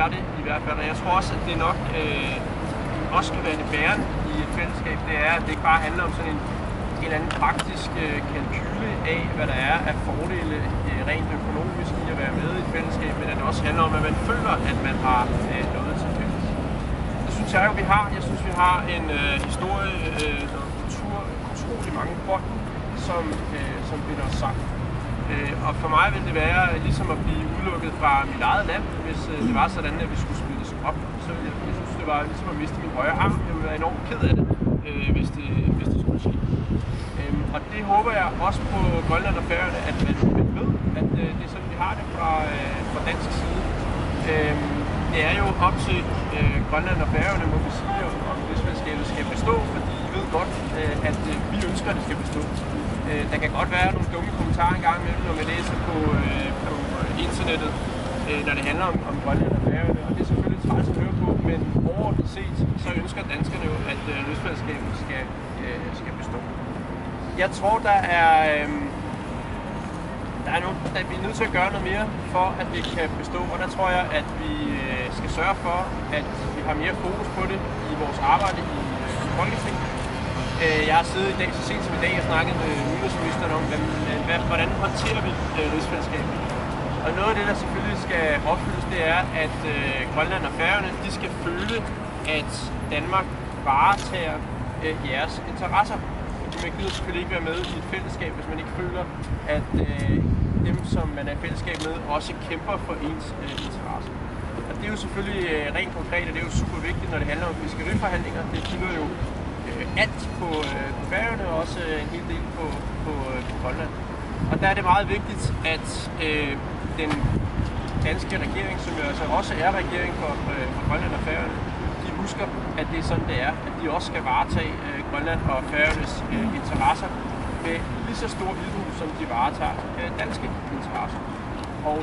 jeg det i hvert fald, og jeg tror også, at det nok øh, også skal være det bærende i et fællesskab, det er, at det ikke bare handler om sådan en, en eller anden praktisk øh, kalkyle af, hvad der er af fordele øh, rent økonomisk i at være med i et fællesskab, men at det også handler om, at man føler, at man har øh, noget til fælles. Det synes jeg jo, vi har. Jeg synes, vi har en øh, historie, øh, og kultur, utrolig mange bånd, som, øh, som binder os sammen. Øh, og for mig ville det være ligesom at blive udelukket fra mit eget land, hvis øh, det var sådan, at vi skulle splittes op. Så ville jeg, jeg synes, det var ligesom at miste min højre arm. Jeg ville være enormt ked af det, øh, hvis, det hvis det skulle ske. Øh, og det håber jeg også på Grønland og Færøerne, at man, man ved, at øh, det er sådan, vi har det fra, øh, fra dansk side. Øh, det er jo op til øh, Grønland og Færøerne, må vi sige, om, rigsfællesskabet skal bestå, fordi I ved godt, øh, at øh, vi ønsker, at det skal bestå. Øh, der kan godt være nogle dumme kommentarer engang imellem, når man læser på, øh, på internettet, øh, når det handler om, om Grønland og Færøerne, og det er selvfølgelig træls at høre på, men overordnet set, så ønsker danskerne jo, at øh, rigsfællesskabet skal, øh, skal bestå. Jeg tror, der er... Øh, der er, nogle, der, vi er nødt til at gøre noget mere for, at det kan bestå, og der tror jeg, at vi øh, skal sørge for, at vi har mere fokus på det i vores arbejde i øh, Folketinget. Øh, Øh, jeg har siddet i dag, så sent som i dag, og snakket med udenrigsministeren om, hvad, øh, hvad, hvordan håndterer vi øh, rigsfællesskabet. Og noget af det, der selvfølgelig skal opfyldes, det er, at øh, Grønland og Færøerne, de skal føle, at Danmark varetager øh, jeres interesser. Man gider selvfølgelig ikke være med i et fællesskab, hvis man ikke føler, at øh, dem, som man er i fællesskab med, også kæmper for ens øh, interesser. Og det er jo selvfølgelig øh, rent konkret, og det er jo super vigtigt, når det handler om fiskeriforhandlinger. Det fylder jo øh, alt på, øh, på Færøerne, og også øh, en hel del på, på, øh, på Grønland. Og der er det meget vigtigt, at øh, den danske regering, som jo altså også er regering for, øh, for Grønland og Færøerne, de husker, at det er sådan, det er. At de også skal varetage øh, Grønland og Færøernes øh, interesser med lige så stor ildhu, som de varetager øh, danske interesser. Og